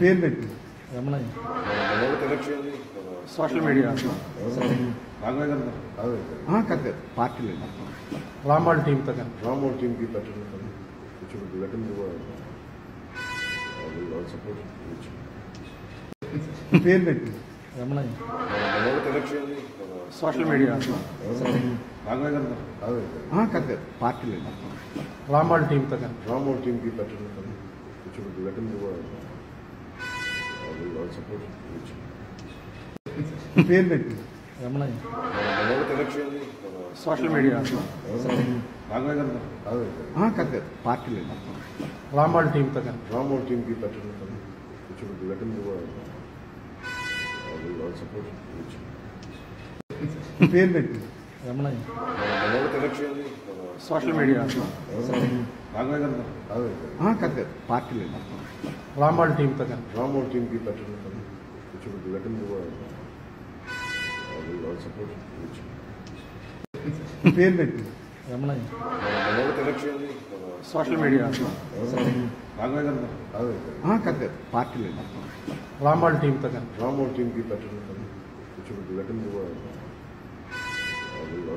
పేరు పెట్టి Ramanaiah social media correct పార్టీలో రాంబాల్ టీంతో కానీ రామోహన్ టీంకి పెట్టండి uh, which పేరు పెట్టి రమణయ్య సోషల్ మీడియా. గారు కరెక్ట్. పార్టీలో. రాంబాల్ టీంతో కానీ రామోహన్ టీంకి పెట్టండి పేరు పెట్టి. Social media. గారు. కరెక్ట్. పార్టీలో. రాంబాల్ టీంతో కానీ రామోహన్ టీంకి పెట్టండి which would పేరు పెట్టి. Social media. రాఘవయ్య గారు కరెక్ట్ పార్టీలో రాంబాల్ టీంతో కానీ రామోహన్ టీంకి పెట్టండి all support. which పేరు పెట్టి. Social media. రాఘవయ్య గారు కరెక్ట్ పార్టీలో రాంబాల్ టీంతో కానీ రామోహన్ టీంకి పెట్టండి which would